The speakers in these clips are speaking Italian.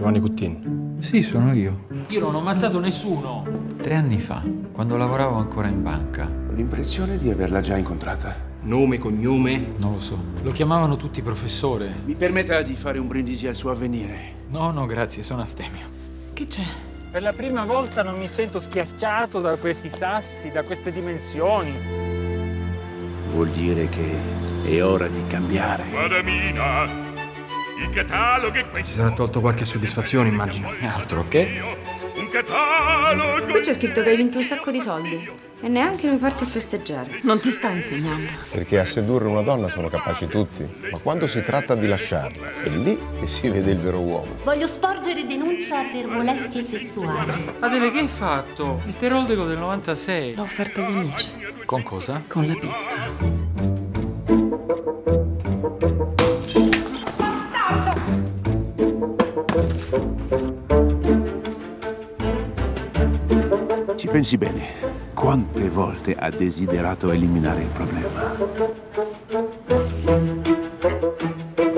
Giovanni Cuttin. Sì, sono io. Io non ho ammazzato nessuno. Tre anni fa, quando lavoravo ancora in banca. Ho l'impressione di averla già incontrata. Nome, cognome? Non lo so. Lo chiamavano tutti professore. Mi permetta di fare un brindisi al suo avvenire. No, no, grazie, sono astemio. Che c'è? Per la prima volta non mi sento schiacciato da questi sassi, da queste dimensioni. Vuol dire che è ora di cambiare. Madamina, il catalogo è Ci questo. sarà tolto qualche soddisfazione, immagino. Altro che? Un catalogo. Qui c'è scritto che hai vinto un sacco di soldi. E neanche mi porti a festeggiare. Non ti sta impegnando. Perché a sedurre una donna sono capaci tutti, ma quando si tratta di lasciarla, è lì che si vede il vero uomo. Voglio sporgere denuncia per molestie sessuali. Adele, che hai fatto? Il peroldego del 96. L'ho offerta agli amici. Con cosa? Con la pizza. Ci pensi bene. Quante volte ha desiderato eliminare il problema?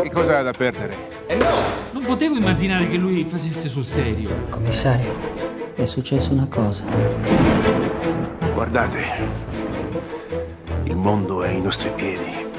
Che cosa ha da perdere? Non potevo immaginare che lui facesse sul serio. Commissario, è successa una cosa. Guardate, il mondo è ai nostri piedi.